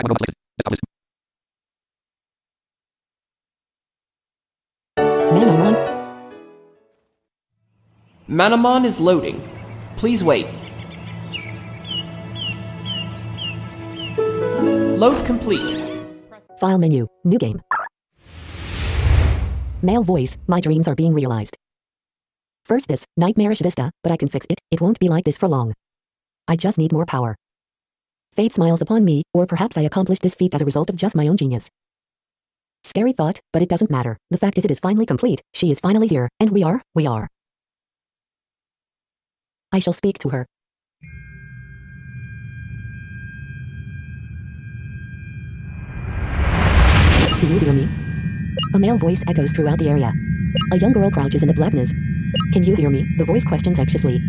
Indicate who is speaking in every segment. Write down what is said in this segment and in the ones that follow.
Speaker 1: Manamon,
Speaker 2: Manamon is loading. Please wait. Load complete.
Speaker 1: file menu, new game. Male voice, my dreams are being realized. First this, nightmarish vista, but I can fix it, it won't be like this for long. I just need more power. Fate smiles upon me, or perhaps I accomplished this feat as a result of just my own genius. Scary thought, but it doesn't matter. The fact is it is finally complete, she is finally here, and we are, we are. I shall speak to her. Do you hear me? A male voice echoes throughout the area. A young girl crouches in the blackness. Can you hear me? The voice questions anxiously.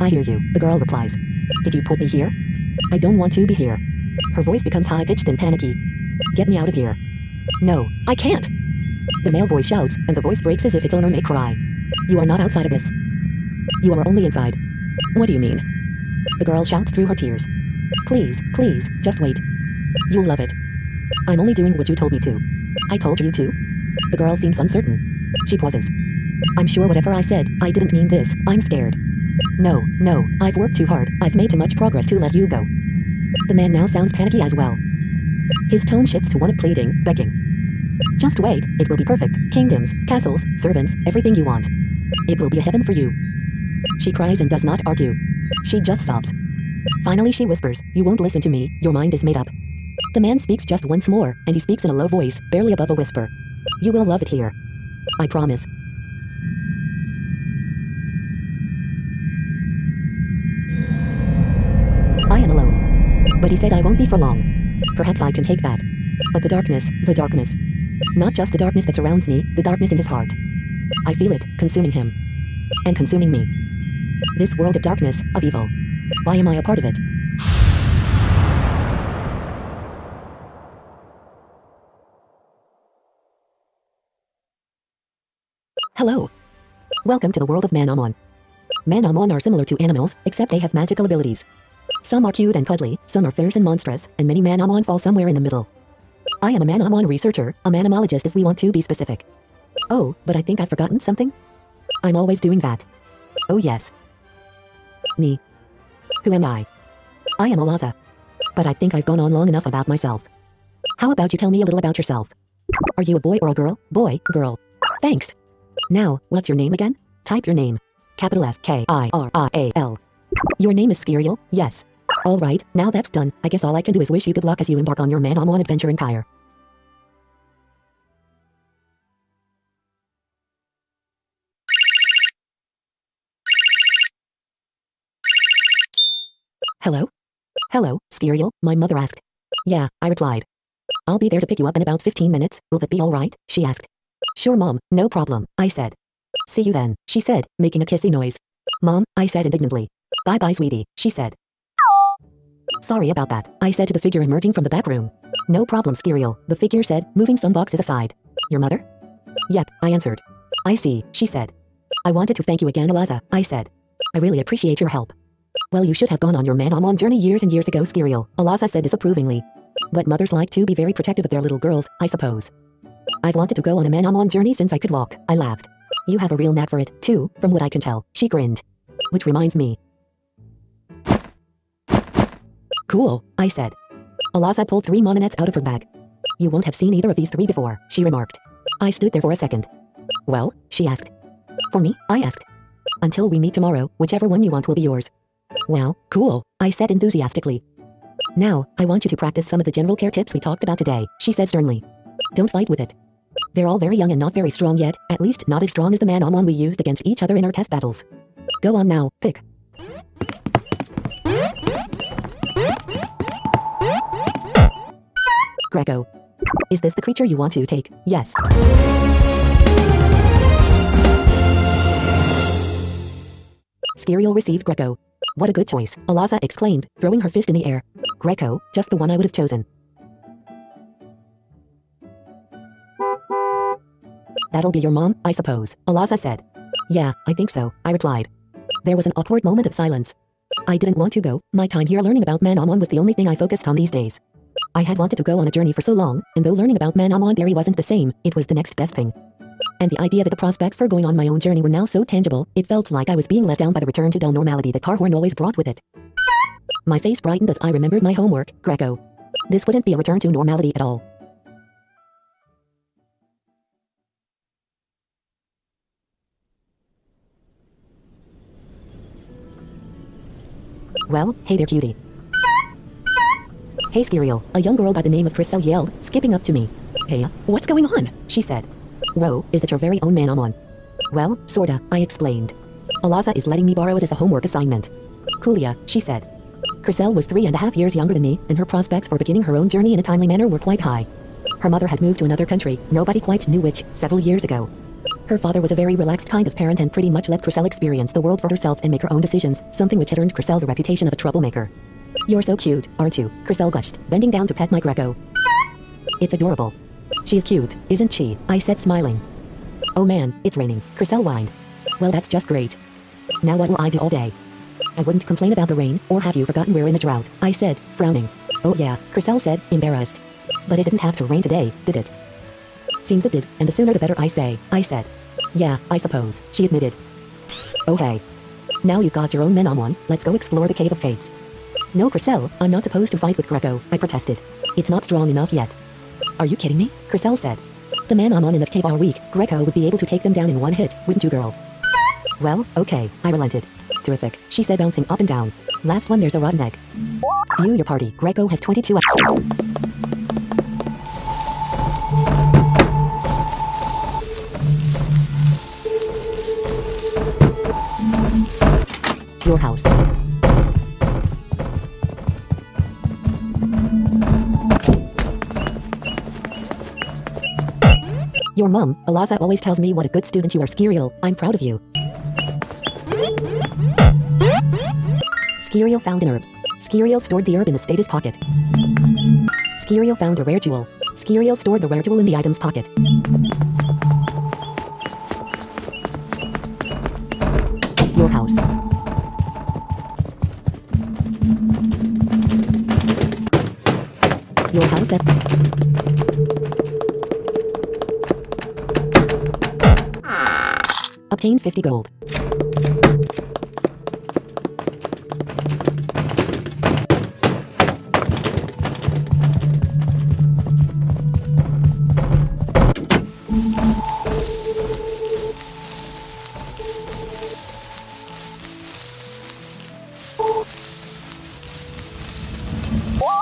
Speaker 1: I hear you, the girl replies. Did you put me here? I don't want to be here. Her voice becomes high pitched and panicky. Get me out of here. No, I can't. The male voice shouts, and the voice breaks as if its owner may cry. You are not outside of this. You are only inside. What do you mean? The girl shouts through her tears. Please, please, just wait. You'll love it. I'm only doing what you told me to. I told you to. The girl seems uncertain. She pauses. I'm sure whatever I said, I didn't mean this. I'm scared. No, no, I've worked too hard. I've made too much progress to let you go. The man now sounds panicky as well. His tone shifts to one of pleading, begging. Just wait, it will be perfect. Kingdoms, castles, servants, everything you want. It will be a heaven for you. She cries and does not argue. She just sobs. Finally, she whispers, You won't listen to me, your mind is made up. The man speaks just once more, and he speaks in a low voice, barely above a whisper. You will love it here. I promise. But he said I won't be for long. Perhaps I can take that. But the darkness, the darkness. Not just the darkness that surrounds me, the darkness in his heart. I feel it, consuming him. And consuming me. This world of darkness, of evil. Why am I a part of it? Hello. Welcome to the world of Manamon. Manamon are similar to animals, except they have magical abilities. Some are cute and cuddly, some are fierce and monstrous, and many Manamon fall somewhere in the middle. I am a Manamon researcher, a Manamologist if we want to be specific. Oh, but I think I've forgotten something? I'm always doing that. Oh yes. Me. Who am I? I am Olaza. But I think I've gone on long enough about myself. How about you tell me a little about yourself? Are you a boy or a girl? Boy, girl. Thanks. Now, what's your name again? Type your name. Capital S K I R I A L. Your name is Skirial, yes. Alright, now that's done. I guess all I can do is wish you good luck as you embark on your Manamon adventure in Kyre. Hello? Hello, Skirial, my mother asked. Yeah, I replied. I'll be there to pick you up in about 15 minutes. Will that be alright? She asked. Sure, Mom, no problem, I said. See you then, she said, making a kissy noise. Mom, I said indignantly. Bye bye, sweetie, she said. Sorry about that, I said to the figure emerging from the back room. No problem, Skirial, the figure said, moving some boxes aside. Your mother? Yep, I answered. I see, she said. I wanted to thank you again, Eliza, I said. I really appreciate your help. Well, you should have gone on your Manamon journey years and years ago, Skirial, Eliza said disapprovingly. But mothers like to be very protective of their little girls, I suppose. I've wanted to go on a Manamon journey since I could walk, I laughed. You have a real knack for it, too, from what I can tell, she grinned. Which reminds me. Cool, I said. Eliza pulled three mononets out of her bag. You won't have seen either of these three before, she remarked. I stood there for a second. Well, she asked. For me, I asked. Until we meet tomorrow, whichever one you want will be yours. Wow, cool, I said enthusiastically. Now, I want you to practice some of the general care tips we talked about today, she said sternly. Don't fight with it. They're all very young and not very strong yet, at least not as strong as the Manamon we used against each other in our test battles. Go on now, pick. Greco. Is this the creature you want to take? Yes. Skirial received Greco. What a good choice, Alaza exclaimed, throwing her fist in the air. Greco, just the one I would have chosen. That'll be your mom, I suppose, Alaza said. Yeah, I think so, I replied. There was an awkward moment of silence. I didn't want to go, my time here learning about Manamon was the only thing I focused on these days. I had wanted to go on a journey for so long, and though learning about Man Manamon theory wasn't the same, it was the next best thing. And the idea that the prospects for going on my own journey were now so tangible, it felt like I was being let down by the return to dull normality that Carhorn always brought with it. My face brightened as I remembered my homework, Greco. This wouldn't be a return to normality at all. Well, hey there, cutie. Hey, Skirial, a young girl by the name of Chriselle yelled, skipping up to me. Hey, what's going on? She said. Ro, is that your very own Manamon? Well, sorta, I explained. Alaza is letting me borrow it as a homework assignment. Kulia, she said. Chriselle was three and a half years younger than me, and her prospects for beginning her own journey in a timely manner were quite high. Her mother had moved to another country, nobody quite knew which, several years ago. Her father was a very relaxed kind of parent and pretty much let Chriselle experience the world for herself and make her own decisions, something which had earned Chriselle the reputation of a troublemaker. You're so cute, aren't you? Chriselle gushed, bending down to pet my Greco. It's adorable. She's cute, isn't she? I said smiling. Oh man, it's raining, Chriselle whined. Well that's just great. Now what will I do all day? I wouldn't complain about the rain, or have you forgotten we're in a drought? I said, frowning. Oh yeah, Chriselle said, embarrassed. But it didn't have to rain today, did it? Seems it did, and the sooner the better I say, I said. Yeah, I suppose, she admitted. Oh hey. Now you've got your own Manamon, let's go explore the Cave of Fates. No, Chriselle, I'm not supposed to fight with Greco, I protested. It's not strong enough yet. Are you kidding me? Chriselle said. The Manamon in that cave are weak, Greco would be able to take them down in one hit, wouldn't you girl? Well, okay, I relented. Terrific, she said bouncing up and down. Last one there's a rotten egg. View your party, Greco has 22 X. Your house. Your mum, Alaza always tells me what a good student you are, Skirial. I'm proud of you. Skirial found an herb. Skirial stored the herb in the status pocket. Skirial found a rare jewel. Skirial stored the rare jewel in the item's pocket. Your house. Your house at... Obtain 50 gold.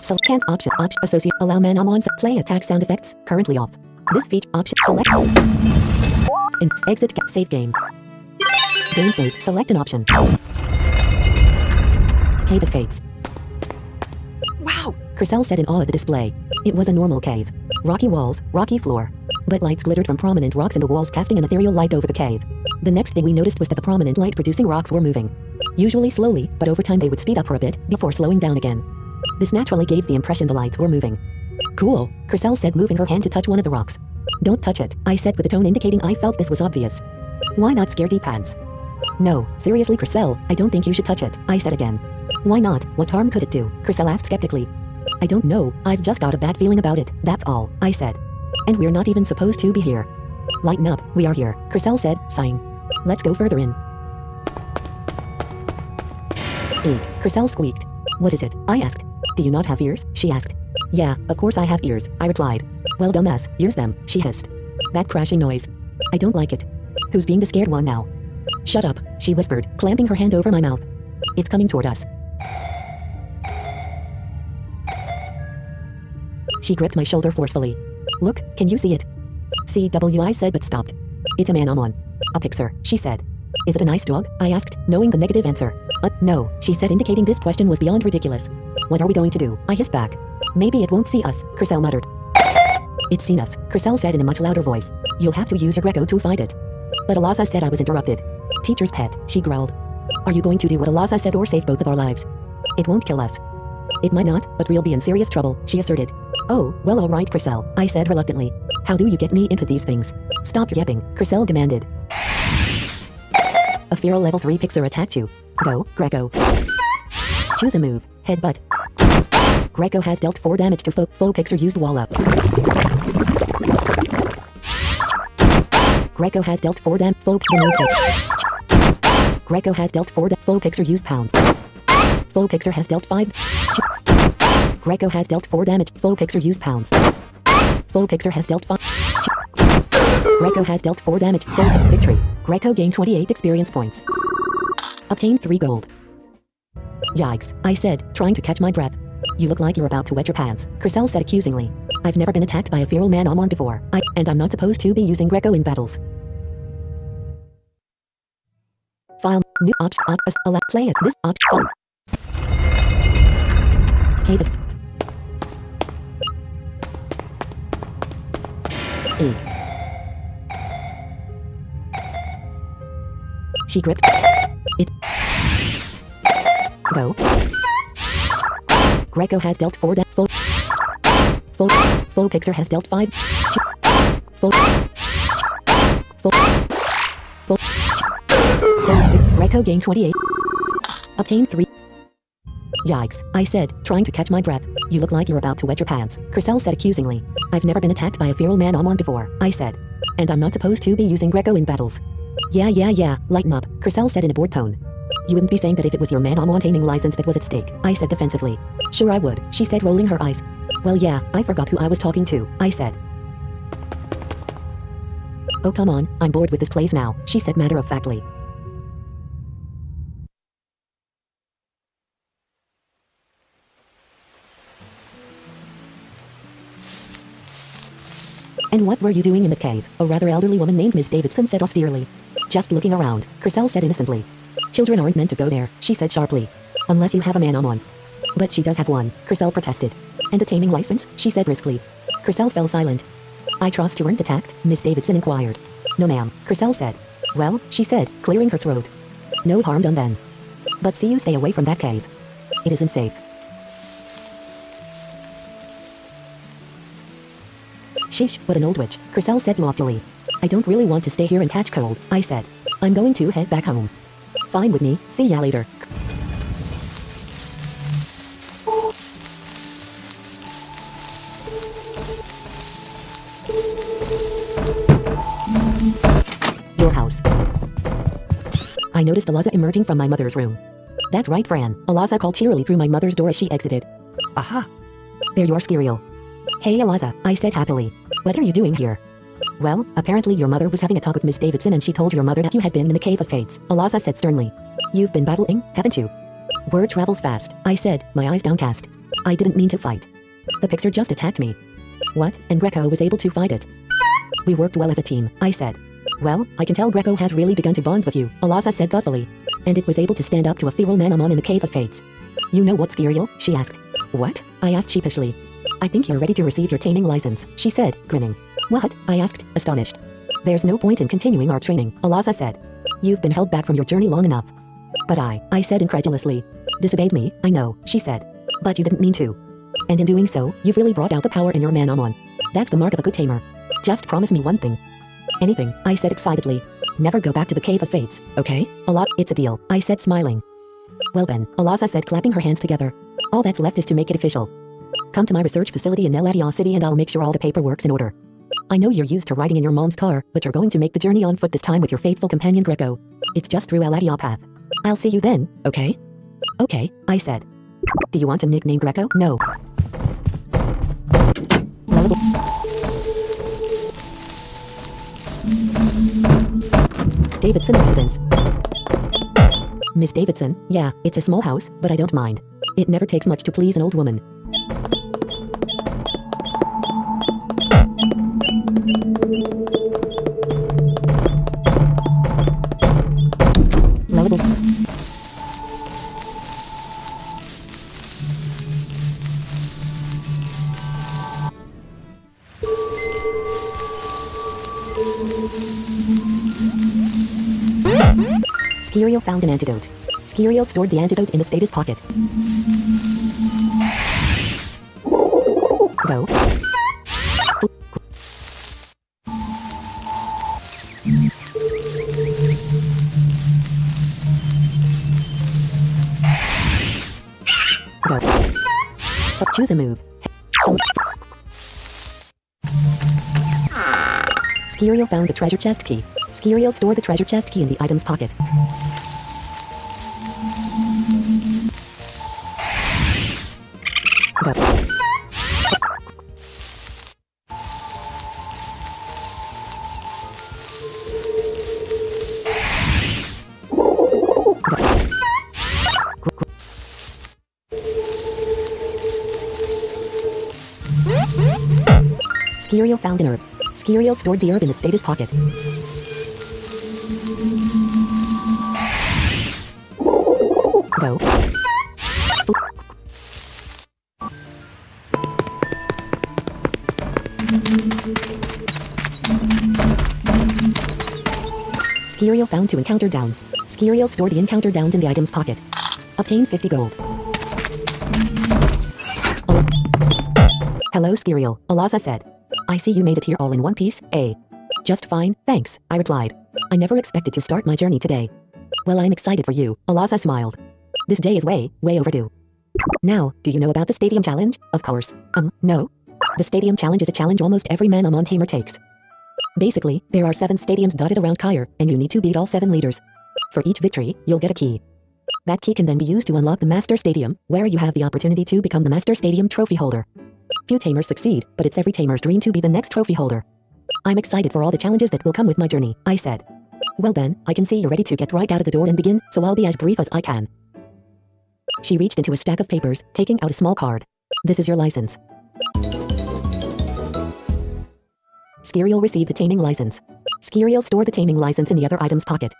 Speaker 1: Select can't option option associate allow man on play attack sound effects currently off. This feature option select and exit save game. Game save select an option. Cave of Fates. Wow! Chriselle said in awe at the display. It was a normal cave. Rocky walls, rocky floor. But lights glittered from prominent rocks in the walls casting an ethereal light over the cave. The next thing we noticed was that the prominent light producing rocks were moving. Usually slowly, but over time they would speed up for a bit before slowing down again. This naturally gave the impression the lights were moving. Cool, Chriselle said moving her hand to touch one of the rocks. Don't touch it, I said with a tone indicating I felt this was obvious. Why not scaredy pants? No, seriously Chriselle, I don't think you should touch it, I said again. Why not? What harm could it do? Chriselle asked skeptically. I don't know, I've just got a bad feeling about it, that's all, I said. And we're not even supposed to be here. Lighten up, we are here, Chriselle said, sighing. Let's go further in. Eek, Chriselle squeaked. What is it? I asked. Do you not have ears? She asked. Yeah, of course I have ears, I replied. Well dumbass, ears them, she hissed. That crashing noise. I don't like it. Who's being the scared one now? Shut up, she whispered, clamping her hand over my mouth. It's coming toward us. She gripped my shoulder forcefully. Look, can you see it? CWI said but stopped. It's a Manamon. A Pixar, she said. Is it a nice dog? I asked, knowing the negative answer. Uh, no, she said indicating this question was beyond ridiculous. What are we going to do? I hissed back. Maybe it won't see us, Chriselle muttered. It's seen us, Chriselle said in a much louder voice. You'll have to use your Greco to fight it. But Alaza said I was interrupted. Teacher's pet, she growled. Are you going to do what Alaza said or save both of our lives? It won't kill us. It might not, but we'll be in serious trouble, she asserted. Oh, well alright Chriselle, I said reluctantly. How do you get me into these things? Stop yapping, Chriselle demanded. A feral level 3 Pixar attacked you. Go, Greco. Choose a move. Headbutt. Greco has dealt 4 damage to Fo Faux Pixar used wall up. Greco has dealt 4 dam Faux the no kick. Greco has dealt 4 da Faux Pixar used pounds. Faux Pixar has dealt 5. Greco has dealt 4 damage. Faux Pixar used pounds. Faux Pixar has dealt 5. Greco has dealt 4 damage. Faux victory. Greco gained 28 experience points. Obtained 3 gold. Yikes, I said, trying to catch my breath. You look like you're about to wet your pants, Crystal said accusingly. I've never been attacked by a feral Manamon before. I and I'm not supposed to be using Greco in battles. File new opt opt as allow play it this file. Cave E. She gripped it. Go. Greco has dealt four da- Faux. Faux. Faux Pixar has dealt five. Faux. Faux. Faux. Faux. Greco gained 28. Obtained three. Yikes, I said, trying to catch my breath. You look like you're about to wet your pants, Crystal said accusingly. I've never been attacked by a feral Manamon before, I said. And I'm not supposed to be using Greco in battles. Yeah, yeah, yeah, lighten up, Crystal said in a bored tone. You wouldn't be saying that if it was your Manamon taming license that was at stake, I said defensively. Sure I would, she said rolling her eyes. Well yeah, I forgot who I was talking to, I said. Oh come on, I'm bored with this place now, she said matter-of-factly. And what were you doing in the cave? A rather elderly woman named Miss Davidson said austerely. Just looking around, Crystal said innocently. Children aren't meant to go there, she said sharply. Unless you have a Manamon. But she does have one, Crystal protested. And a taming license, she said briskly. Crystal fell silent. I trust you weren't attacked, Miss Davidson inquired. No ma'am, Crystal said. Well, she said, clearing her throat. No harm done then. But see you stay away from that cave. It isn't safe. Shish, what an old witch, Crystal said loftily. I don't really want to stay here and catch cold, I said. I'm going to head back home. Fine with me, see ya later. Your house. I noticed Eliza emerging from my mother's room. That's right, Fran. Eliza called cheerily through my mother's door as she exited. Aha! There you are, Skirial. Hey, Eliza, I said happily. What are you doing here? Well, apparently your mother was having a talk with Miss Davidson and she told your mother that you had been in the Cave of Fates, Eliza said sternly. You've been battling, haven't you? Word travels fast, I said, my eyes downcast. I didn't mean to fight. The Pixar just attacked me. What? And Greco was able to fight it. We worked well as a team, I said. Well, I can tell Greco has really begun to bond with you, Eliza said thoughtfully. And it was able to stand up to a feral Manamon in the Cave of Fates. You know what's Skirial? She asked. What? I asked sheepishly. I think you're ready to receive your taming license, she said, grinning. What? I asked, astonished. There's no point in continuing our training, Alaza said. You've been held back from your journey long enough. But I, I said incredulously. Disobeyed me, I know, she said. But you didn't mean to. And in doing so, you've really brought out the power in your Manamon. That's the mark of a good tamer. Just promise me one thing. Anything, I said excitedly. Never go back to the Cave of Fates, okay? A lot, it's a deal, I said smiling. Well then, Alaza said clapping her hands together. All that's left is to make it official. Come to my research facility in Eladio City and I'll make sure all the paperwork's in order. I know you're used to riding in your mom's car, but you're going to make the journey on foot this time with your faithful companion Greco. It's just through Eladio path. I'll see you then, okay? Okay, I said. Do you want a nickname Greco? No. Davidson residence. Miss Davidson, yeah, it's a small house, but I don't mind. It never takes much to please an old woman. Found an antidote. Skirial stored the antidote in the status pocket. Go. So- Choose a move. Skirial found the treasure chest key. Skirial stored the treasure chest key in the item's pocket. Go. Skirial found an herb. Skirial stored the herb in the status pocket. Go. Skirial found two encounter downs. Skirial stored the encounter downs in the item's pocket. Obtain 50 gold. Oh. Hello, Skirial, Alaza said. I see you made it here all in one piece, eh? Just fine, thanks, I replied. I never expected to start my journey today. Well, I'm excited for you, Alaza smiled. This day is way, way overdue. Now, do you know about the Stadium Challenge? Of course. Um, no. The Stadium Challenge is a challenge almost every Manamon tamer takes. Basically, there are seven stadiums dotted around Kyre, and you need to beat all seven leaders. For each victory, you'll get a key. That key can then be used to unlock the Master Stadium, where you have the opportunity to become the Master Stadium trophy holder. Few tamers succeed, but it's every tamer's dream to be the next trophy holder. I'm excited for all the challenges that will come with my journey, I said. Well then, I can see you're ready to get right out of the door and begin, so I'll be as brief as I can. She reached into a stack of papers, taking out a small card. This is your license. Skirial received the taming license. Skirial stored the taming license in the other item's pocket.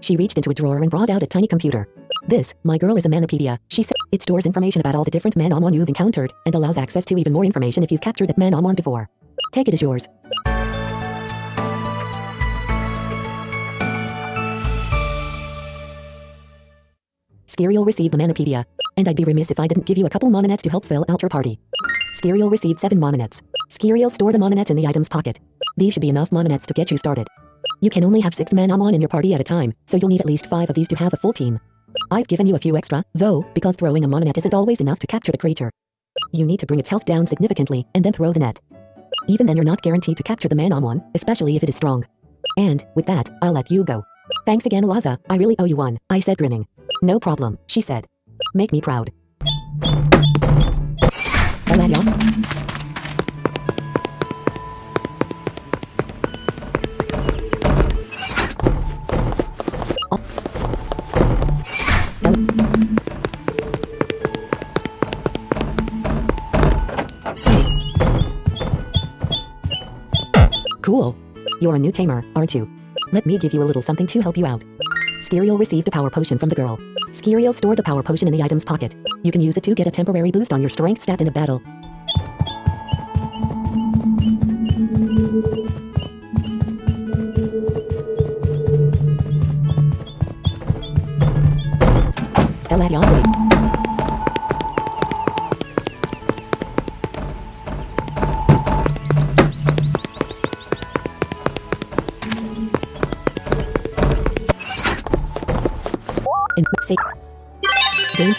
Speaker 1: She reached into a drawer and brought out a tiny computer. This, my girl, is a Manopedia. She said it stores information about all the different Manamon you've encountered and allows access to even more information if you've captured that Manamon before. Take it as yours. Skirial received the Manopedia, and I'd be remiss if I didn't give you a couple mononets to help fill out your party. Skirial received seven mononets. Skirial stored the mononets in the item's pocket. These should be enough mononets to get you started. You can only have six Manamon in your party at a time, so you'll need at least five of these to have a full team. I've given you a few extra, though, because throwing a mononet isn't always enough to capture the creature. You need to bring its health down significantly, and then throw the net. Even then you're not guaranteed to capture the Manamon, especially if it is strong. And, with that, I'll let you go. Thanks again, Laza, I really owe you one, I said grinning. No problem, she said. Make me proud. Cool. You're a new tamer, aren't you? Let me give you a little something to help you out. Skirial received a power potion from the girl. Skirial stored the power potion in the item's pocket. You can use it to get a temporary boost on your strength stat in a battle.
Speaker 3: Eladio City.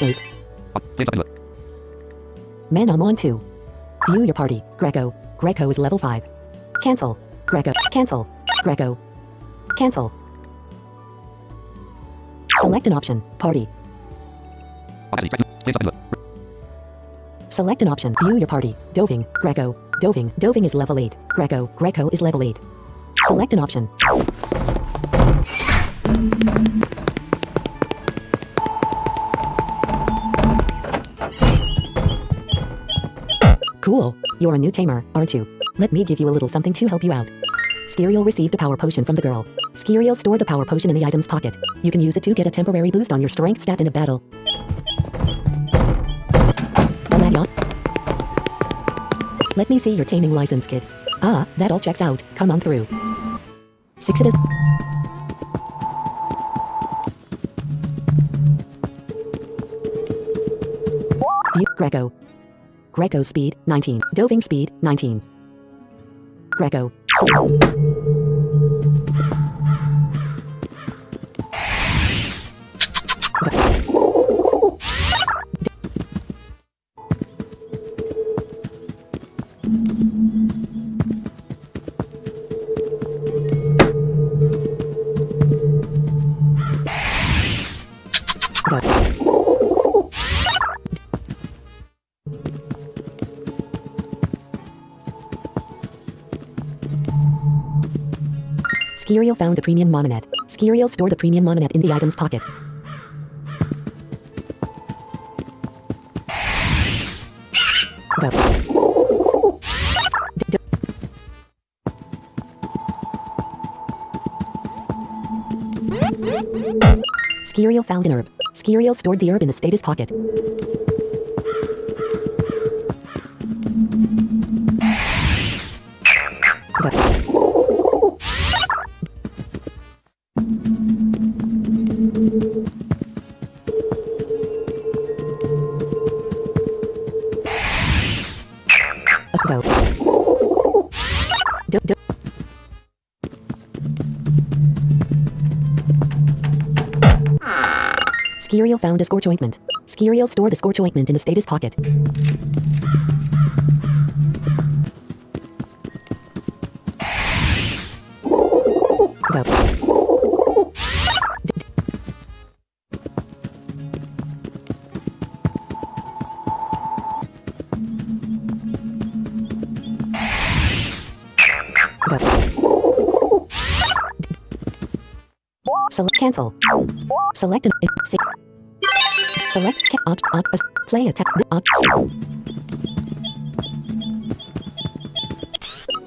Speaker 3: 8.
Speaker 1: Manamon 2. View your party. Greco. Greco is level 5. Cancel. Greco. Cancel. Greco. Cancel. Select an option. Party. Select an option. View your party. Doving. Greco. Doving. Doving is level 8. Greco. Greco is level 8. Select an option. Cool. You're a new tamer, aren't you? Let me give you a little something to help you out. Skirial received a power potion from the girl. Skirial stored the power potion in the item's pocket. You can use it to get a temporary boost on your strength stat in a battle. Let me see your taming license, kid. Ah, that all checks out. Come on through. Six it is. Greco. Greco speed 19. Doving speed 19. Greco. Skirio found a premium mononet. Skirio stored the premium mononet in the item's pocket. Go. D- Skirio found an herb. Skirio stored the herb in the status pocket. Found a scorch ointment. Skirio stored the scorch ointment in the status pocket. Go. Select cancel. Select an Select opt play a tap the opt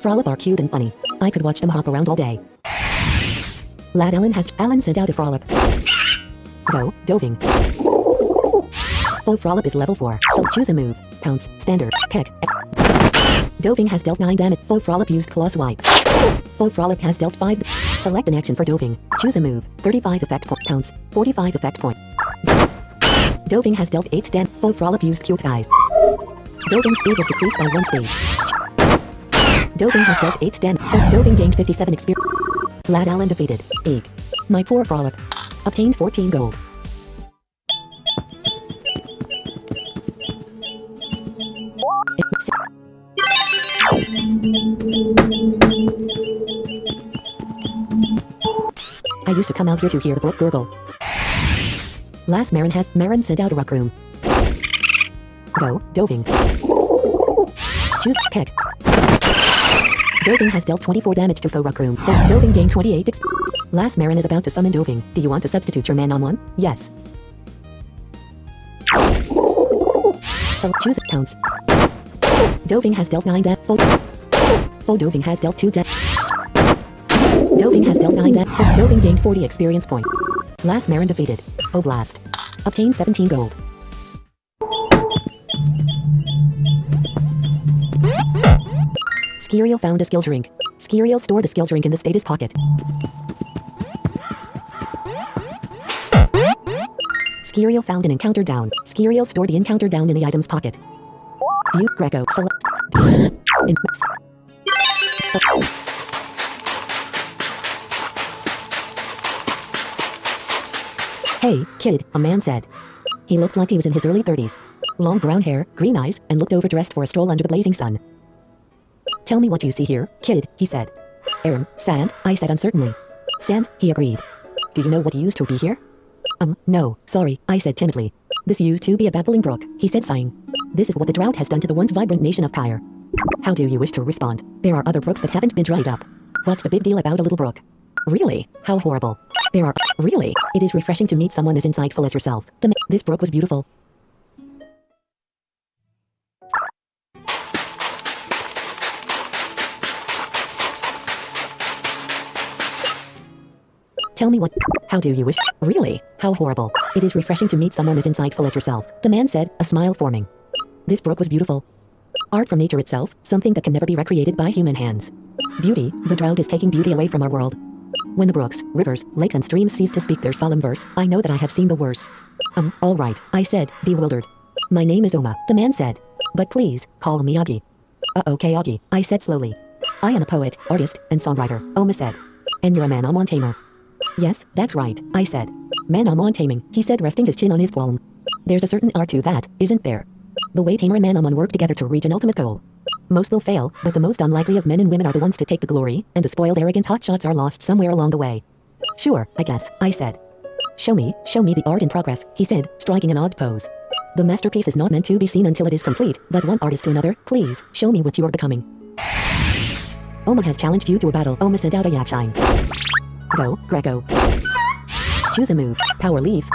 Speaker 1: Frolip are cute and funny. I could watch them hop around all day. Lad Alan has Alan sent out a Frolip. Go, doving. Full Frolip is level 4, so choose a move. Pounce, standard, kick. Doving has dealt 9 damage. Full Frolip used claw swipe. Full Frolip has dealt 5. Select an action for Doving. Choose a move. 35 effect point. Pounce. 45 effect point. Doving has dealt 8 damage. Full Frolip used cute eyes. Doving speed was decreased by 1 stage. Doving has dealt 8 damage. Doving gained 57 experience. Lad Allen defeated. Eek. My poor Frolip. Obtained 14 gold. I used to come out here to hear the brook gurgle. Last Marin has Marin sent out a ruck room. Go, Doving. Choose Peck. Doving has dealt 24 damage to foe ruck room. Doving gained 28 ex- Last Marin is about to summon Doving. Do you want to substitute your Manamon? Yes. So choose counts. Doving has dealt 9 damage. Full. Doving has dealt 2 damage. Doving has dealt 9 damage. Doving gained 40 experience point. Last Marin defeated. Oblast. Obtained 17 gold. Skirio found a skill drink. Skirio stored the skill drink in the status pocket. Skirio found an encounter down. Skirio stored the encounter down in the item's pocket. View Greco. Select. In, Hey, kid, a man said. He looked like he was in his early 30s. Long brown hair, green eyes, and looked overdressed for a stroll under the blazing sun. Tell me what you see here, kid, he said. Aram, sand, I said uncertainly. Sand, he agreed. Do you know what used to be here? Um, no, sorry, I said timidly. This used to be a babbling brook, he said sighing. This is what the drought has done to the once vibrant nation of Kyre. How do you wish to respond? There are other brooks that haven't been dried up. What's the big deal about a little brook? Really? How horrible. There are. Really? It is refreshing to meet someone as insightful as yourself. The this brook was beautiful. Tell me what. How do you wish? Really? How horrible. It is refreshing to meet someone as insightful as yourself. The man said, a smile forming. This brook was beautiful. Art from nature itself, something that can never be recreated by human hands. Beauty, the drought is taking beauty away from our world. When the brooks, rivers, lakes, and streams cease to speak their solemn verse, I know that I have seen the worst. Um, all right, I said, bewildered. My name is Oma, the man said. But please, call me Augie. Uh, okay, Augie, I said slowly. I am a poet, artist, and songwriter, Oma said. And you're a Manamon tamer. Yes, that's right, I said. Manamon taming, he said resting his chin on his palm. There's a certain art to that, isn't there? The way Tamer and Manamon work together to reach an ultimate goal. Most will fail, but the most unlikely of men and women are the ones to take the glory, and the spoiled arrogant hotshots are lost somewhere along the way. Sure, I guess, I said. Show me, show me the art in progress, he said, striking an odd pose. The masterpiece is not meant to be seen until it is complete, but one artist to another, please, show me what you are becoming. Oma has challenged you to a battle. Oma sent out a Yakshine. Go, Greco. Choose a move. Power Leaf.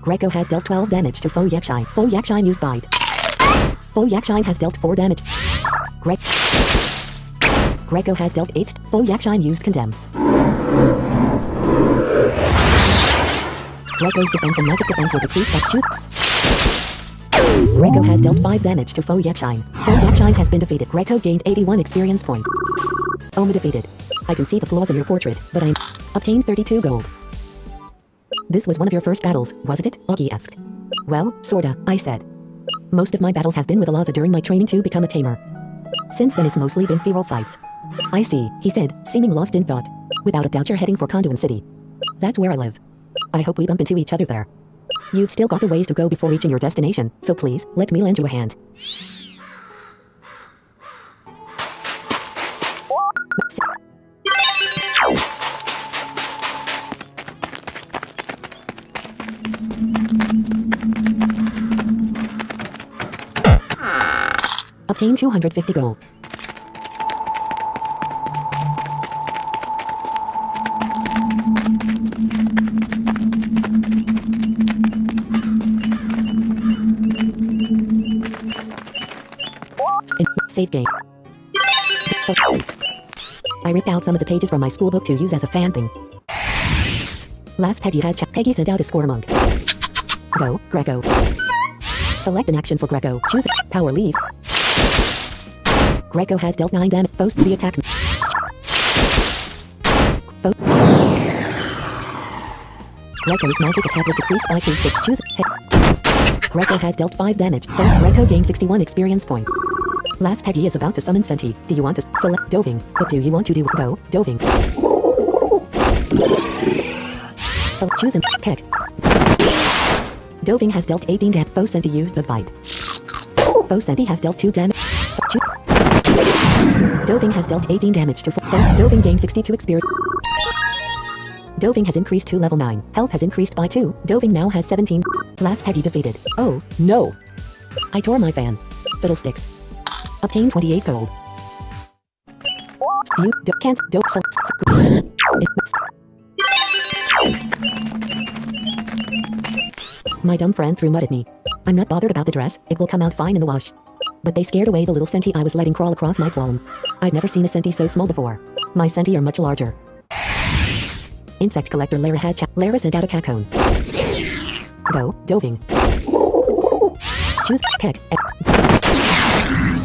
Speaker 1: Greco has dealt 12 damage to Fo Yakshine. Fo Yakshine used Bite. Fo Yakshine has dealt 4 damage. Gre Greco has dealt 8. Fo Yakshine used Condemn. Greco's defense and magic defense will decrease by 2. Greco has dealt 5 damage to Fo Yakshine. Fo Yakshine has been defeated. Greco gained 81 experience point. Oma defeated. I can see the flaws in your portrait, but I obtained 32 gold. This was one of your first battles, wasn't it? Augie asked. Well, sorta, I said. Most of my battles have been with Alaza during my training to become a tamer. Since then it's mostly been feral fights. I see, he said, seeming lost in thought. Without a doubt you're heading for Conduin City. That's where I live. I hope we bump into each other there. You've still got a ways to go before reaching your destination, so please, let me lend you a hand. Obtain 250 gold. Save game. So, I ripped out some of the pages from my school book to use as a fan thing. Last Peggy has checked. Peggy sent out a score monk. Go, Greco. Select an action for Greco. Choose power leave. Greco has dealt 9 damage. Foes the attack. Fo- Greco's magic attack was decreased by 2 6. Choose a Greco has dealt 5 damage. Foe Greco gained 61 experience point. Last Peggy is about to summon Senti. Do you want to select Doving? What do you want to do? Go, Doving. So choose him. Peck. Doving has dealt 18 damage. Foe Senti used the bite. Foe Senti has dealt 2 damage. Doving has dealt 18 damage to Foe. Doving gained 62 experience. Doving has increased to level 9. Health has increased by 2. Doving now has 17. Last Peggy defeated. Oh, no. I tore my fan. Fiddlesticks. Obtain 28 gold. View, do, can't, do, My dumb friend threw mud at me. I'm not bothered about the dress, it will come out fine in the wash. But they scared away the little senti I was letting crawl across my palm. I'd never seen a senti so small before. My senti are much larger. Insect collector Lara has cha- Lara sent out a cacone. Go, Doving. Choose Peck.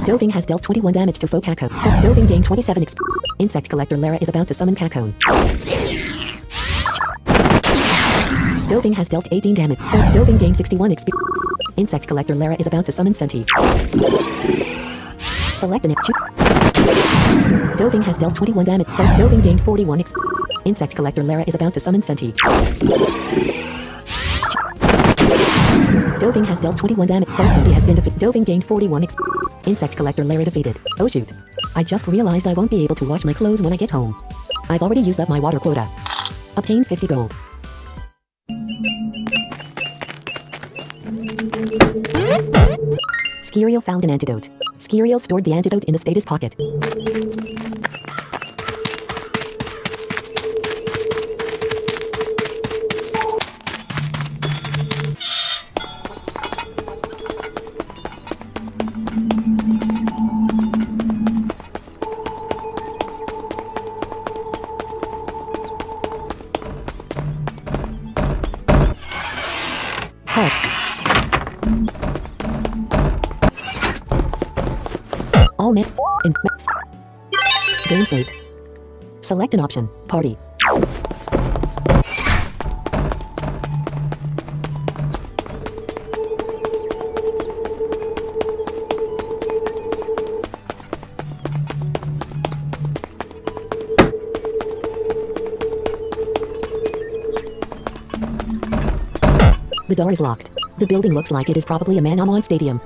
Speaker 1: Doving has dealt 21 damage to Faux Caco. Doving gained 27 exp- Insect collector Lara is about to summon Cacone. Doving has dealt 18 damage. Doving gained 61 exp- Insect collector Lara is about to summon Senti. Select an choo- Doving has dealt 21 damage. Doving gained 41 exp- Insect collector Lara is about to summon Senti. Doving has dealt 21 damage. Senti has been defeated. Doving gained 41 exp- Insect collector Lara defeated. Oh shoot. I just realized I won't be able to wash my clothes when I get home. I've already used up my water quota. Obtain 50 gold. Skirial found an antidote. Skirial stored the antidote in the status pocket. All men in Game saved. Select an option. Party. The door is locked. The building looks like it is probably a Manamon stadium.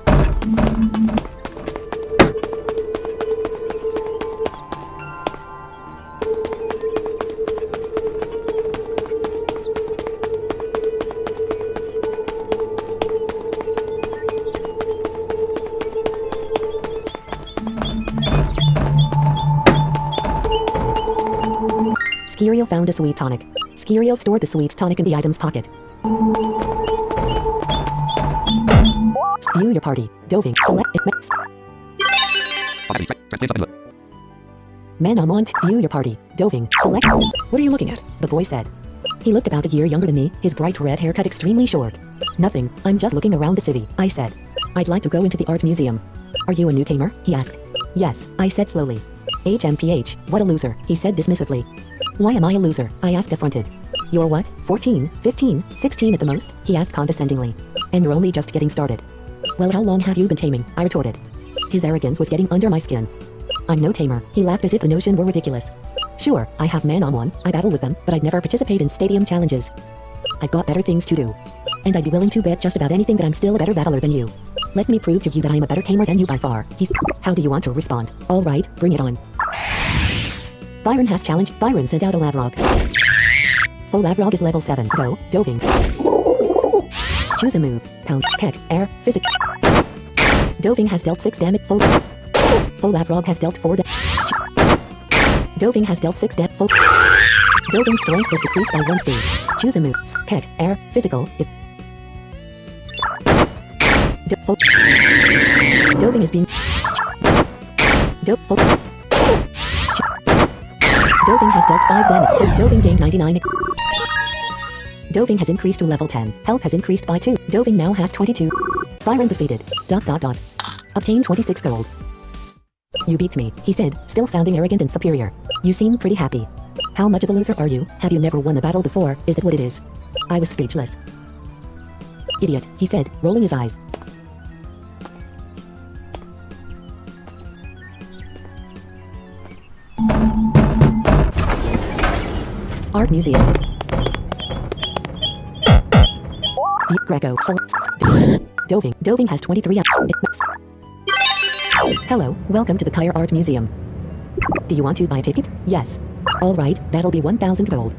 Speaker 1: Found a sweet tonic. Skirial stored the sweet tonic in the item's pocket. View your party. Doving. Select it.
Speaker 3: Tra- Translate
Speaker 1: View your party. Doving. Select. What are you looking at? The boy said. He looked about a year younger than me, his bright red hair cut extremely short. Nothing. I'm just looking around the city, I said. I'd like to go into the art museum. Are you a new tamer? He asked. Yes, I said slowly. HMPH, what a loser, he said dismissively. Why am I a loser? I asked affronted. You're what? 14, 15, 16 at the most? He asked condescendingly. And you're only just getting started. Well, how long have you been taming? I retorted. His arrogance was getting under my skin. I'm no tamer. He laughed as if the notion were ridiculous. Sure, I have Manamon, I battle with them, but I'd never participate in stadium challenges. I've got better things to do. And I'd be willing to bet just about anything that I'm still a better battler than you. Let me prove to you that I'm a better tamer than you by far. He's. How do you want to respond? All right, bring it on. Byron has challenged. Byron sent out a Lavrog. Full Lavrog is level 7. Go, Doving. Choose a move. Pound, peck, air, physics. Doving has dealt 6 damage. Full. Full Lavrog has dealt 4 damage. Doving has dealt 6 damage. Full. Strength was decreased by 1 stage. Choose a move. Peck, air, physical, if. Do, full. Doving is being. Do, full. Doving has dealt 5 damage. Full. Doving gained 99. Doving has increased to level 10. Health has increased by 2. Doving now has 22. Byron defeated. Dot dot dot. Obtain 26 gold. You beat me, he said, still sounding arrogant and superior. You seem pretty happy. How much of a loser are you? Have you never won a battle before? Is that what it is? I was speechless. Idiot, he said, rolling his eyes. Art Museum. Greco. Doving. Doving has 23 apps. Hello, welcome to the Kyre Art Museum. Do you want to buy a ticket? Yes. All right, that'll be 1,000 gold.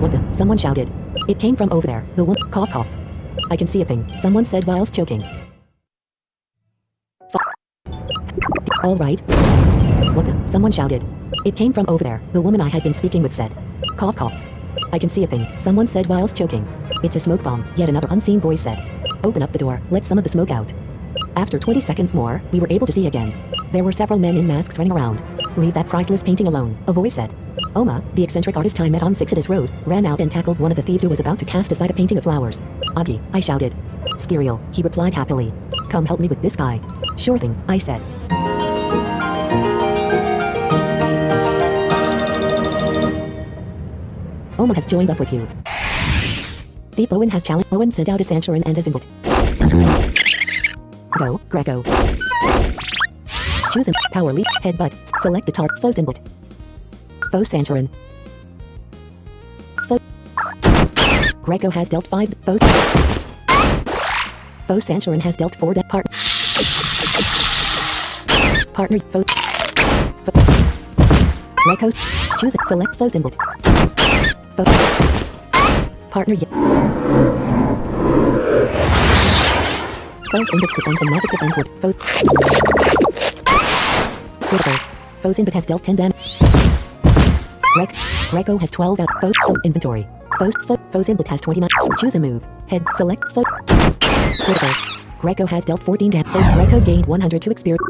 Speaker 1: What the? Someone shouted. It came from over there. The woman. Cough, cough. I can see a thing. Someone said whilst choking. All right. What the? Someone shouted. It came from over there. The woman I had been speaking with said. Cough, cough. I can see a thing. Someone said whilst choking. It's a smoke bomb. Yet another unseen voice said. Open up the door. Let some of the smoke out. After 20 seconds more, we were able to see again. There were several men in masks running around. Leave that priceless painting alone, a voice said. Oma, the eccentric artist I met on Sixidus Road, ran out and tackled one of the thieves who was about to cast aside a painting of flowers. Augie, I shouted. Skirial, he replied happily. Come help me with this guy. Sure thing, I said. Oma has joined up with you. Thief Owen has challenged. Owen sent out a Sanchorin and a Zimbot. Go, Greco. Choose a power leap, headbutt. Select the target. Foe Zimbot. Foe Sanchorin. Foe. Greco has dealt 5. Foe. Foe Sanchorin has dealt 4. De- part. Partner. Foe. Foe. Greco. Choose a select Foe Zimbot. Foe. Partner. Ye- Foe's index defense and magic defense with foe. Critical. Foe's input has dealt 10 damage. Greg. Greco has 12 out. Foe. So inventory. Foe's, fo, Foe's input has 29. So choose a move. Head. Select. Foe. Critical. Greco has dealt 14 damage. Greco gained 102 experience.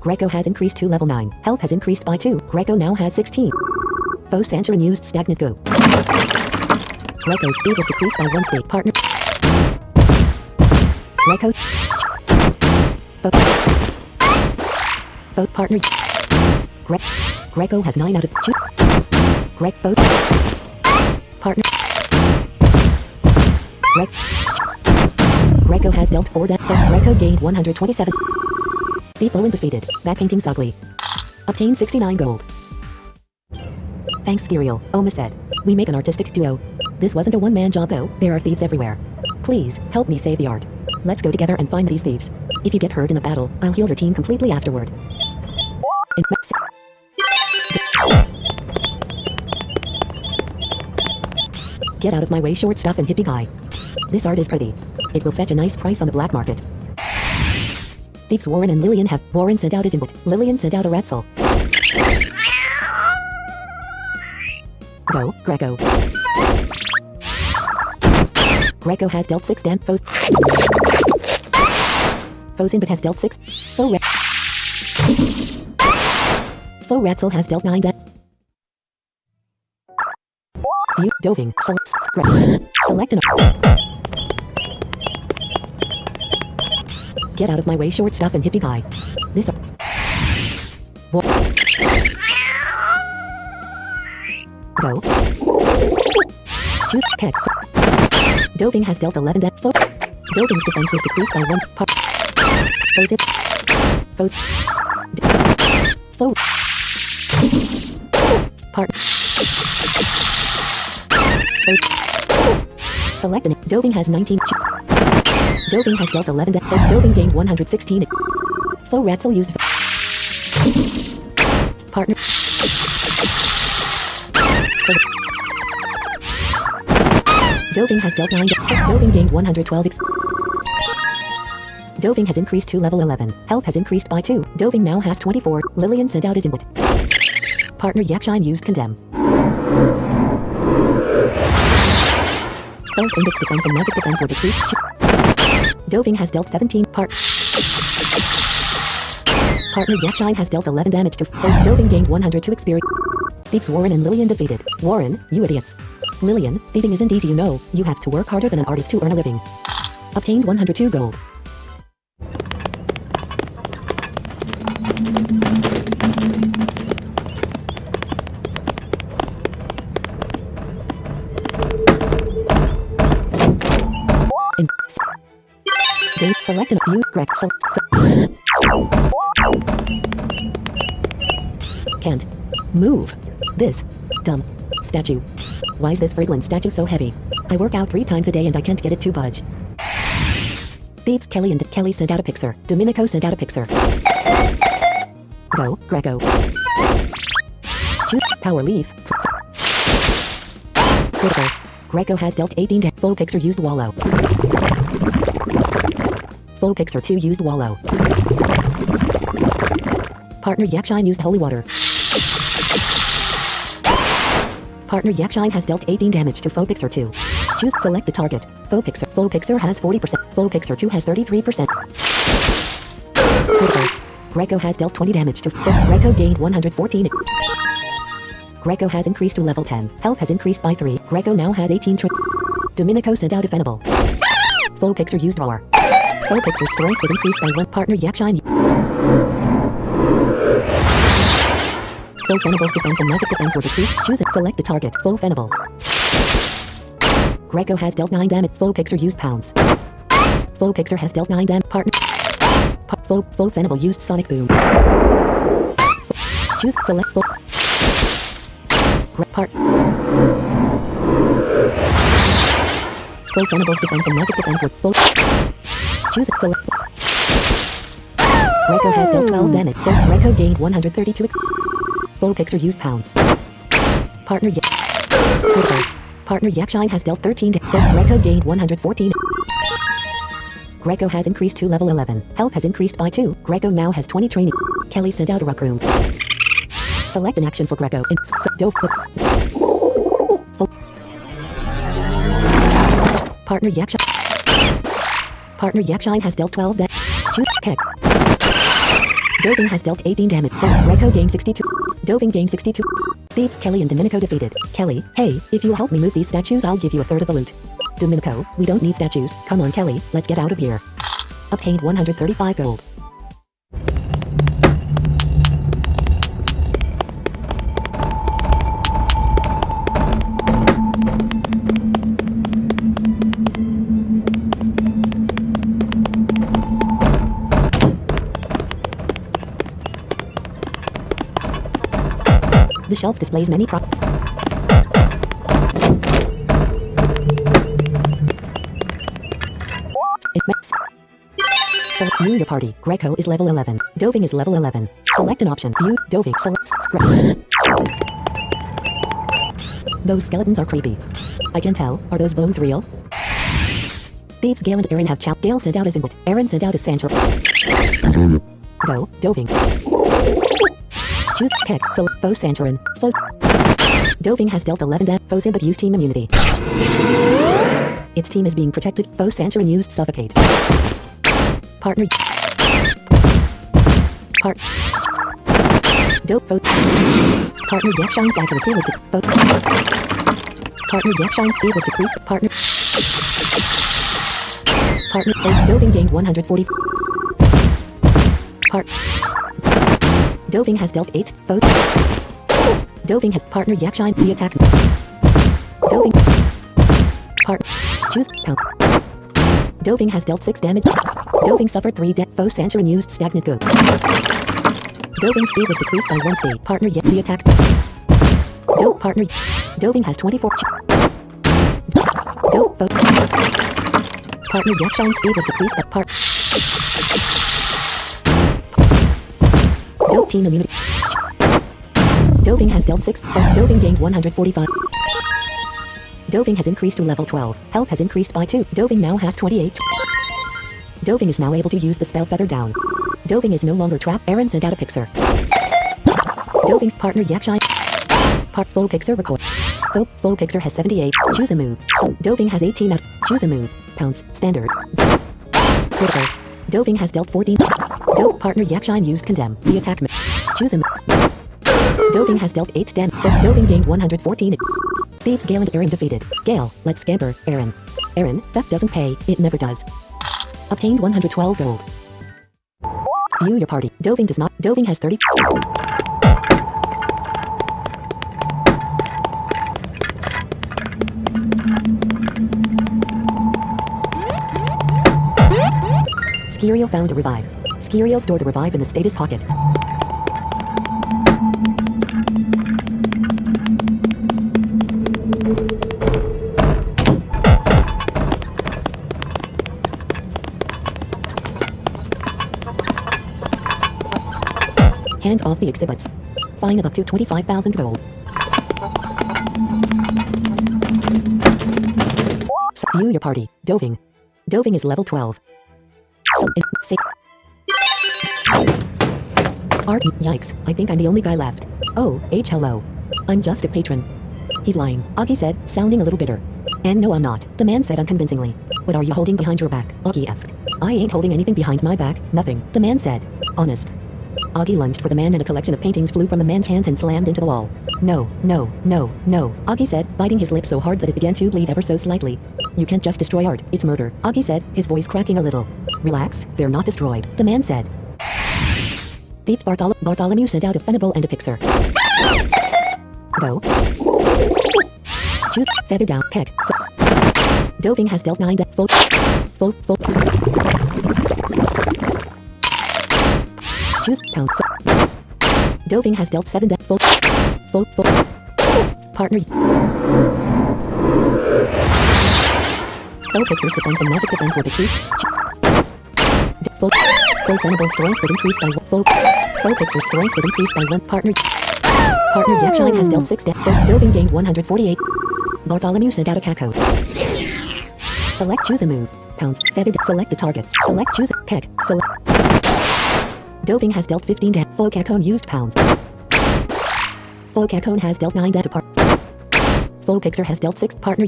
Speaker 1: Greco has increased to level 9. Health has increased by 2. Greco now has 16. Foe Sanchorin used stagnant go. Greco's speed was decreased by 1 state. Partner. Greco. Foe. Foe partner. Gre Greco has 9 out of 2. Greg Foe. Partner. Greg. Greco has dealt 4 death. Greco gained 127. Thief Owen defeated. That painting's ugly. Obtain 69 gold. Thanks, Skirial, Oma said. We make an artistic duo. This wasn't a one-man job though, there are thieves everywhere. Please, help me save the art. Let's go together and find these thieves. If you get hurt in a battle, I'll heal your team completely afterward. Get out of my way, short stuff and hippie guy. This art is pretty. It will fetch a nice price on the black market. Thieves Warren and Lillian have. Warren sent out his input. Lillian sent out a Ratzel. Go, Greco. Greco has dealt 6 dam- foes. Foes in but has dealt 6. Foe Ra- Foe Ratzel has dealt 9 dam- View, Doving, select, select an Get out of my way, short stuff and hippie guy. This. Go. Choose hex. Doving has dealt 11 death. Fo- Doving's defense was decreased by one. Par- Foes it. Foes. Foe. Part. Foes. Select an. Doving has 19. Choose. Doving has dealt 11 death. Doving gained 116. Foe Ratzel used. Partner. Doving has dealt 9 death. Doving gained 112 ex- Doving has increased to level 11. Health has increased by 2. Doving now has 24. Lillian sent out his input. Partner Yakshine used condemn. Both index defense and magic defense were decreased. Doving has dealt 17 part. Partner Yakshine has dealt 11 damage to Doving gained 102 experience. Thieves Warren and Lillian defeated. Warren, you idiots. Lillian, thieving isn't easy you know. You have to work harder than an artist to earn a living. Obtained 102 gold. Select and Greg. Can't move. This dumb statue. Why is this Friglin statue so heavy? I work out three times a day and I can't get it to budge. Thieves Kelly and Kelly sent out a picture. Domenico sent out a picture. Go, Greco. Choose power leaf. Critical. Greco has dealt 18 to Foe Pixar used Wallow. Foe Pixar 2 used Wallow. Partner Yakshine used Holy Water. Partner Yakshine has dealt 18 damage to Foe Pixar 2. Choose select the target. Foe Pixar has 40%. Foe Pixar 2 has 33%. Critical. Greco has dealt 20 damage to. Greco gained 114. Greco has increased to level 10. Health has increased by 3. Greco now has 18 tri- Domenico sent out Defendable. Foe Pixar used Roar. Foe Pixar's strength was increased by 1. Partner Yakshine. Foe Venable's defense and magic defense were decreased. Choose it. Select the target. Foe Venable. Greco has dealt 9 damage. Foe Pixar used Pounds. Foe Pixar has dealt 9 damage. Partner. Pa- Foe Venable used Sonic Boom. Choose. Select Foe. Gre- Part. Foe Venable's defense and magic defense were Foe. Choose it. Select Greco has dealt 12 damage. Greco gained 132 ex- Foe Pixar used pounds. Partner. Critical. Partner Yakshine has dealt 13 to Greco gained 114. Greco has increased to level 11. Health has increased by 2. Greco now has 20 training. Kelly sent out a ruck room. Select an action for Greco. S- dove. Partner Yakshine. Partner Yakshine has dealt 12 damage. Choose heck. Doving has dealt 18 damage. Greco gained 62. Doving gained 62. Thieves Kelly and Domenico defeated. Kelly, hey, if you'll help me move these statues, I'll give you a third of the loot. Domenico, we don't need statues. Come on, Kelly, let's get out of here. Obtained 135 gold. Shelf displays many pro- Select View your party. Greco is level 11. Doving is level 11. Select an option. View, Doving, select, Those skeletons are creepy. I can tell. Are those bones real? Thieves Gale and Aaron have chap. Gale sent out his input. Aaron sent out his Sancho. Go, Doving. Choose Heck. Select Foe Santorin. Foe. Doving has dealt 11 death. Foes but use team immunity. Its team is being protected. Foes Sancherin used suffocate. Partner. Part. Dope foe. Partner Yakshine's accuracy was de- foe. Partner Yakshine's speed was decreased. Partner. Partner foe. Doving gained 140. Part. Doving has dealt 8. Foe. Doving has partner Yakshine. The attack. Doving. Part. Choose. Pound. Doving has dealt 6 damage. Doving suffered 3 death. Foe Sancherin used stagnant good. Doving speed was decreased by 1 speed. Partner Yak. The attack. Dope partner. Doving has 24. ch- Dope foe. Partner Yakshine's speed was decreased by part. Dope team immunity. Doving has dealt 6. Uh, oh, Doving gained 145. Doving has increased to level 12. Health has increased by 2. Doving now has 28. Doving is now able to use the spell Feather Down. Doving is no longer trapped. Aaron sent out a pixar. Doving's partner Yakshine. Part full pixar record. Full, full pixar has 78. Choose a move. So, Doving has 18 out. Choose a move. Pounce. Standard. Criticals. Doving has dealt 14. Dove partner Yakshine used condemn. The attack. Choose move. Doving has dealt 8 damage. Doving gained 114. Thieves Gale and Aaron defeated. Gale, let's scamper, Aaron. Aaron, theft doesn't pay, it never does. Obtained 112 gold. View your party. Doving does not. Doving has 30. Skirial found a revive. Skirial stored a revive in the status pocket. Hand off the exhibits. Fine of up to 25,000 gold. View your party. Doving. Doving is level 12. So, in, Art, yikes, I think I'm the only guy left. Oh, H hello. I'm just a patron. He's lying, Augie said, sounding a little bitter. And no I'm not, the man said unconvincingly. What are you holding behind your back? Augie asked. I ain't holding anything behind my back, nothing, the man said. Honest. Augie lunged for the man and a collection of paintings flew from the man's hands and slammed into the wall. No, no, no, no, Augie said, biting his lip so hard that it began to bleed ever so slightly. You can't just destroy art, it's murder, Augie said, his voice cracking a little. Relax, they're not destroyed, the man said. Thief Barthol- Bartholomew sent out a Fenable and a Pixar. Go. Shoot, feather down, peck. So- Doving has dealt 9 de- full, full, full. Choose, pound. So- Doving has dealt 7 de- full, full, full. Partner. Full Pixar's defense and magic defense will decrease. Full, full strength was increased by one. Full, full Pixar's strength was increased by one. Partner. Partner Yakshine has dealt 6 death. Doving gained 148. Bartholomew sent out a cat code. Select choose a move. Pounce. Feathered. Select the targets. Select choose a peck. Select. Doving has dealt 15 death. Full Cacone used pounds. Full Cacone has dealt 9 death. Part. Full Pixar has dealt 6. Partner.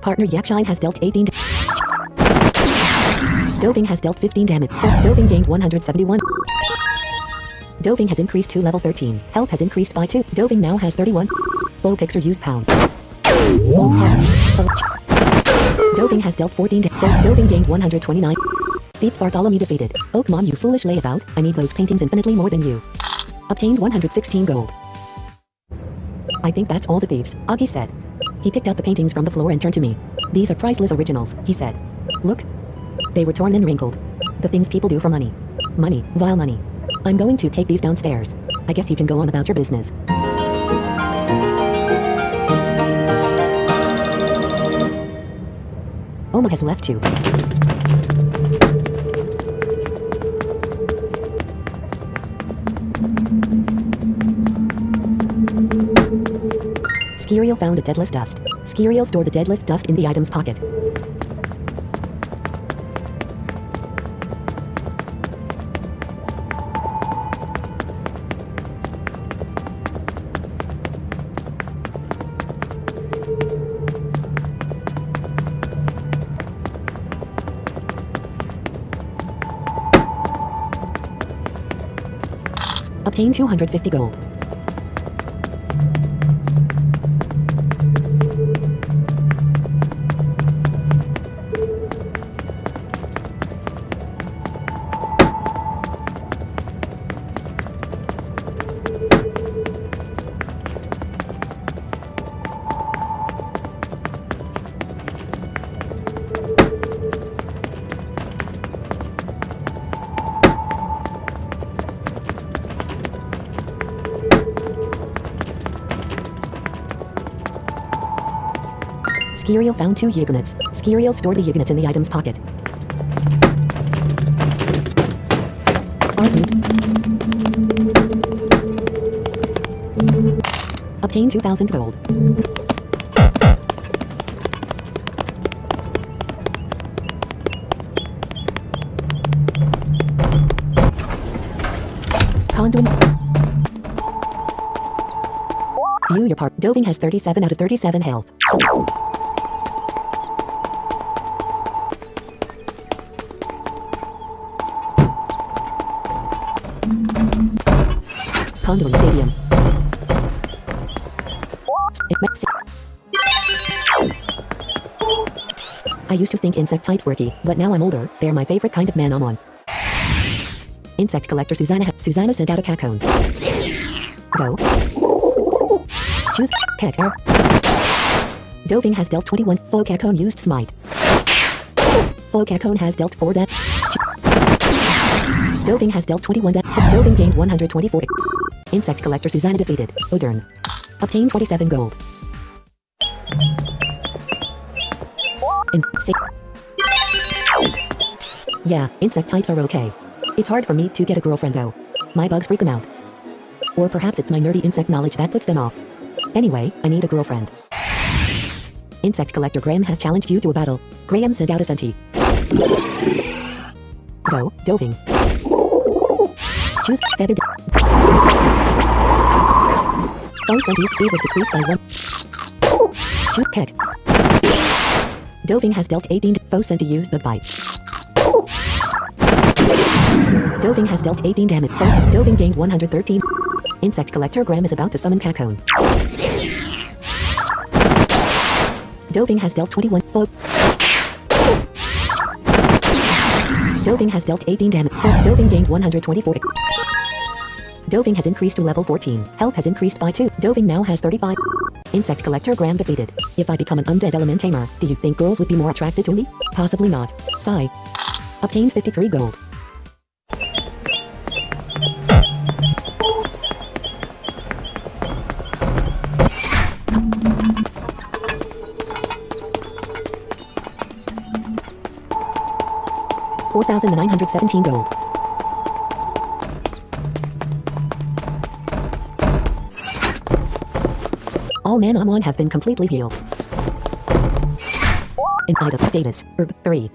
Speaker 1: Partner Yakshine has dealt 18 da- Doving has dealt 15 damage. Doving gained 171. Doving has increased to level 13. Health has increased by 2. Doving now has 31. Full Pixar used pound. Pound. Doving has dealt 14 damage. Doving gained 129. Thief Bartholomew defeated. Come on you foolish layabout, I need those paintings infinitely more than you. Obtained 116 gold. I think that's all the thieves, Augie said. He picked up the paintings from the floor and turned to me. These are priceless originals, he said. Look. They were torn and wrinkled. The things people do for money. Money, vile money. I'm going to take these downstairs. I guess you can go on about your business. Oma has left you. Skirial found a deadless dust. Skirial stored the deadless dust in the item's pocket. Obtain 250 gold. Skirial found two Yignuts. Skirial stored the Yignuts in the item's pocket. Obtain 2,000 gold. Condoms. View your part. Doving has 37 out of 37 health. So Condom Stadium. I used to think insect types were key, but now I'm older, they're my favorite kind of Manamon. Insect collector Susanna Susanna sent out a cacone. Go. Choose Pecker. Doving has dealt 21. Foe cacone used smite. Foe cacone has dealt 4 death. Doving has dealt 21 death. Doving gained 124. Insect collector Susanna defeated. Odern. Obtain 27 gold. In Yeah, insect types are okay. It's hard for me to get a girlfriend though. My bugs freak them out. Or perhaps it's my nerdy insect knowledge that puts them off. Anyway, I need a girlfriend. Insect collector Graham has challenged you to a battle. Graham sent out a senti. Go, Doving. Choose feathered. Senti's speed was decreased by one. Choose peck. Doving has dealt 18. Foe senti used the bite. Doving has dealt 18 damage. Foe Doving gained 113. Insect collector Graham is about to summon Cacone. Doving has dealt 21. Foe. Doving has dealt 18 damage. Doving gained 124. Doving has increased to level 14. Health has increased by 2. Doving now has 35. Insect collector Graham defeated. If I become an undead element tamer, do you think girls would be more attracted to me? Possibly not. Sigh. Obtained 53 gold. Four thousand nine hundred seventeen gold. Manamon have been completely healed. In item status, herb 3.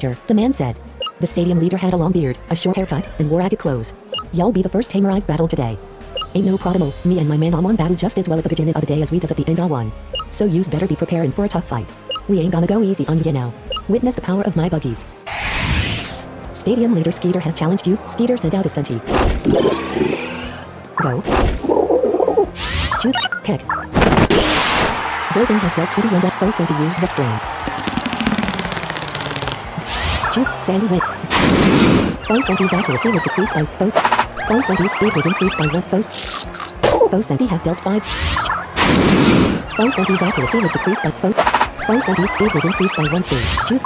Speaker 1: Challenger, the man said. The stadium leader had a long beard, a short haircut, and wore ragged clothes. Y'all be the first tamer I've battled today. Ain't no problem, me and my Manamon battle just as well at the beginning of the day as we does at the end of one. So yous better be preparing for a tough fight. We ain't gonna go easy on you now. Witness the power of my buggies. Stadium leader Skeeter has challenged you. Skeeter sent out a senti. Go. Shoot. Peck. Dovin has dealt 21 death foe senti use the. Choose Sandy Wit. Foe senti's accuracy was decreased by both. Foe senti's speed was increased by one. Foe senti has dealt 5. Foe senti's accuracy was decreased by both. Foe senti's speed was increased by one speed. Choose.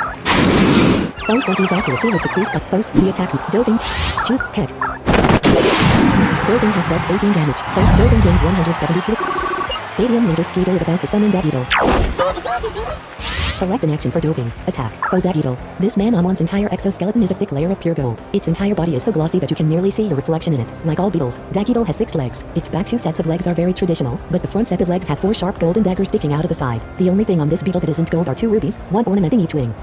Speaker 1: Foe senti's accuracy was decreased by foe the attack. Doping. Choose peck. Doping has dealt 18 damage. Foe Doping gained 172. Stadium leader Skeeter is about to summon that beetle. Select an action for doping. Attack. Fodageddle. This Manamon's entire exoskeleton is a thick layer of pure gold. Its entire body is so glossy that you can nearly see your reflection in it. Like all beetles, Dageddle has six legs. Its back two sets of legs are very traditional, but the front set of legs have four sharp golden daggers sticking out of the side. The only thing on this beetle that isn't gold are two rubies, one ornamenting each wing.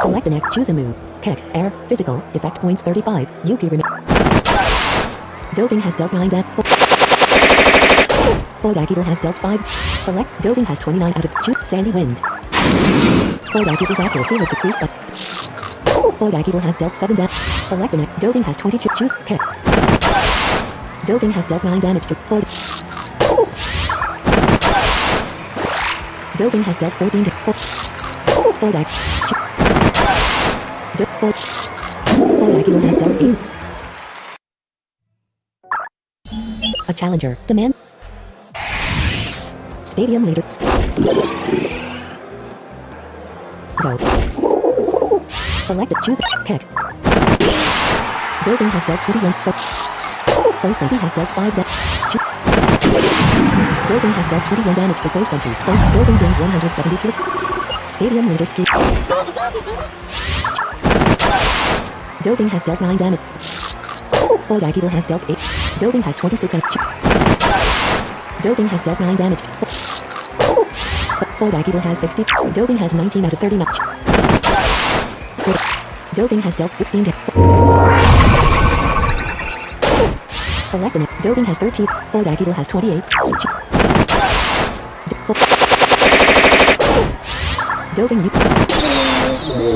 Speaker 1: Select an act, choose a move. Peck, air, physical, effect points 35, UP remain. Doping has dealt 9 death. Fodageddle has dealt 5. Select, Doping has 29 out of, choose, Sandy Wind. Fodageddle's accuracy was decreased by... Fodageddle has dealt 7 death. Select an act, Doping has 22, choose, Peck. Doping has dealt 9 damage to Fod... Doping has dealt 14 to Fod... Fodag... Fod... Fodageddle has dealt 8. A challenger. The man. Stadium leaders. Go. Select it. Choose. Pick. Doping has dealt 21. Foe Senti has dealt 5 damage. Doping has dealt 21 damage to Foe Senti. Foe Doping gained 172. Stadium leader ski. Doping has dealt 9 damage. Fodageddle has dealt 8. Doping has 26 and Doping has dealt 9 damage. Fodageddle has 60. Doping has 19 out of 30 match. Doping has dealt 16 to Select an Doping has 13. Fodageddle has 28. Doping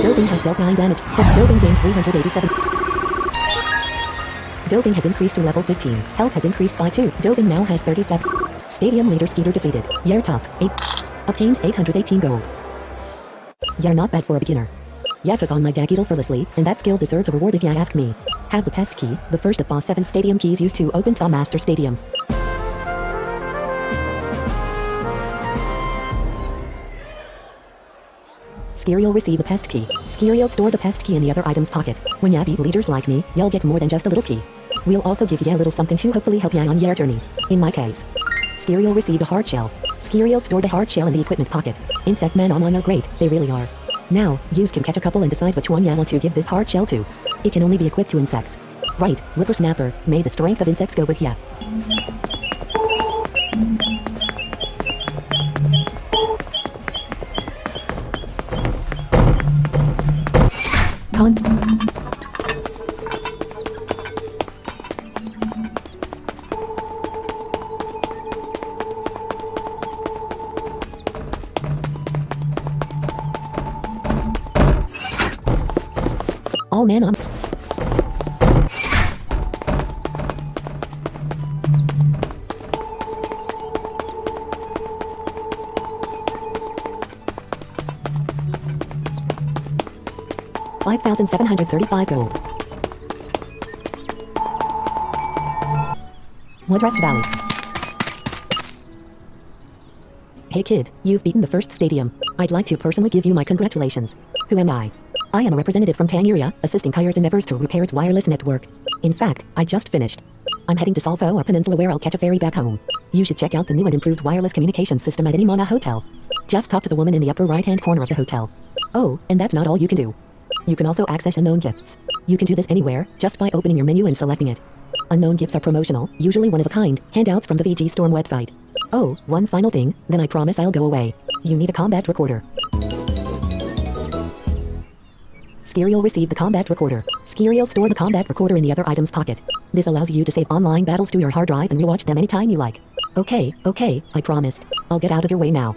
Speaker 1: Doping has dealt 9 damage. Doping gained 387. Doping has increased to level 15. Health has increased by 2. Doping now has 37. Stadium leader Skeeter defeated. Yer tough. 8. Obtained 818 gold. You're not bad for a beginner. Ya took on my Dageddle fearlessly, and that skill deserves a reward if ya ask me. Have the pest key, the first of Foss 7 stadium keys used to open the master stadium. Skirial receive the pest key. Skirial store the pest key in the other item's pocket. When ya beat leaders like me, y'all get more than just a little key. We'll also give ya a little something to hopefully help ya on your journey. In my case, Skirial receive a hard shell. Skirial stored the hard shell in the equipment pocket. Insect Manamon are great, they really are. Now, yous can catch a couple and decide which one ya want to give this hard shell to. It can only be equipped to insects. Right, whippersnapper, may the strength of insects go with ya. Con. All men on. Five thousand seven hundred thirty-five gold. Woodrest Valley. Hey kid, you've beaten the first stadium. I'd like to personally give you my congratulations. Who am I? I am a representative from Tanguria, assisting Kyre's endeavors to repair its wireless network. In fact, I just finished. I'm heading to Solfo or Peninsula where I'll catch a ferry back home. You should check out the new and improved wireless communication system at Inimana Hotel. Just talk to the woman in the upper right-hand corner of the hotel. Oh, and that's not all you can do. You can also access unknown gifts. You can do this anywhere, just by opening your menu and selecting it. Unknown gifts are promotional, usually one of a kind, handouts from the VG Storm website. Oh, one final thing, then I promise I'll go away. You need a combat recorder. Skirial received the combat recorder. Skirial store the combat recorder in the other item's pocket. This allows you to save online battles to your hard drive and rewatch them anytime you like. Okay, okay, I promised. I'll get out of your way now.